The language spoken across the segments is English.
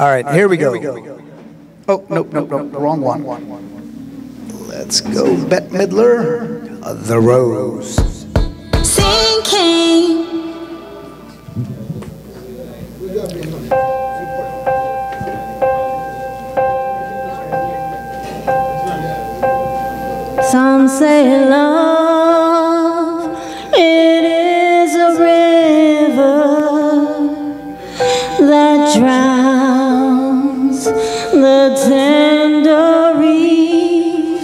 All right, here we go. Oh, nope, nope, nope, wrong one. Let's go, Bette Midler, uh, The Rose. Sinking. Some say love, it is a river that drowns the tender reed.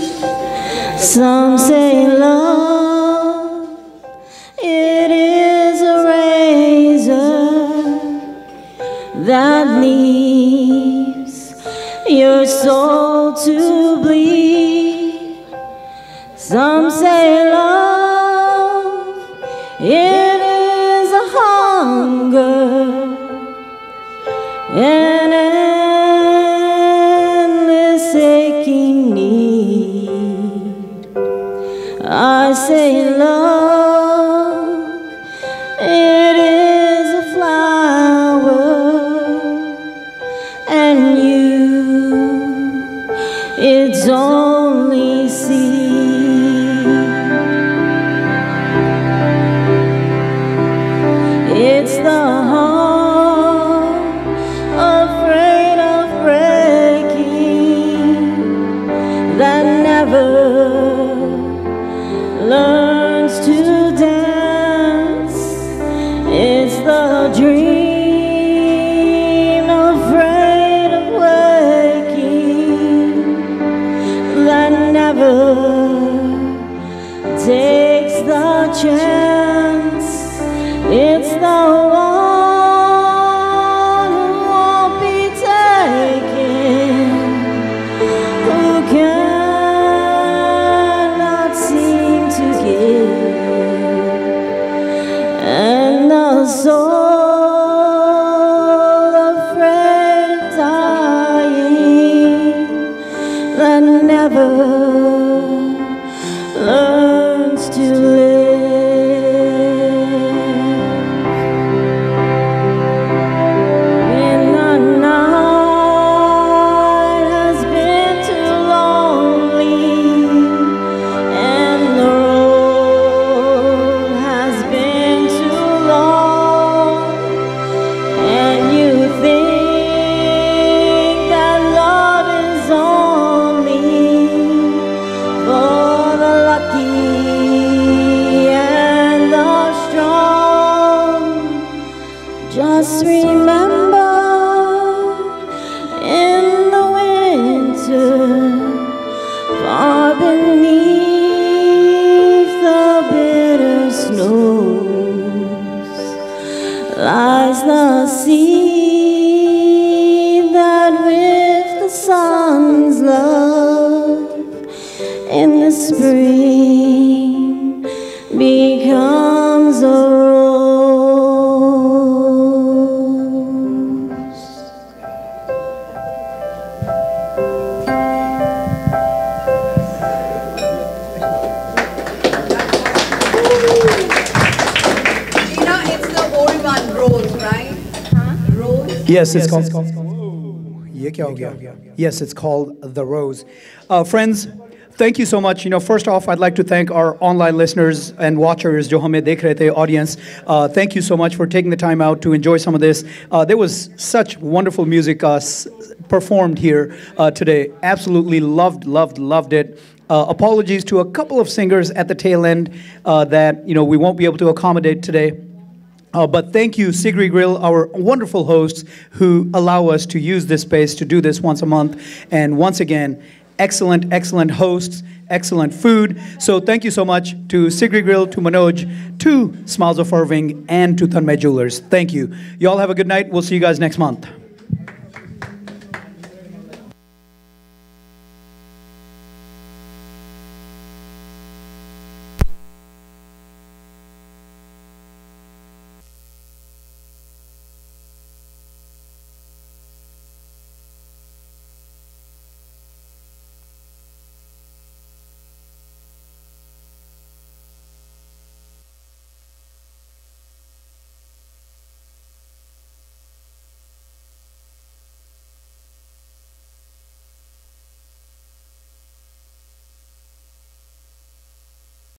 Some say love, it is a razor that leaves your soul to bleed. Some say love, it I say love, it is a flower, and you, it's only seed. It's the lies the seed Yes, it's called. ये क्या हो गया? Yes, it's called The Rose. Uh, friends, thank you so much. You know, first off, I'd like to thank our online listeners and watchers, जो हमें देख रहे थे, audience. Uh, thank you so much for taking the time out to enjoy some of this. Uh, there was such wonderful music uh, s- performed here uh, today. Absolutely loved, loved, loved it. Uh, apologies to a couple of singers at the tail end uh, that you know we won't be able to accommodate today. Uh, but thank you, Sigri Grill, our wonderful hosts who allow us to use this space to do this once a month. And once again, excellent, excellent hosts, excellent food. So thank you so much to Sigri Grill, to Manoj, to Smiles of Irving, and to Tanmay Jewelers. Thank you. Y'all have a good night. We'll see you guys next month.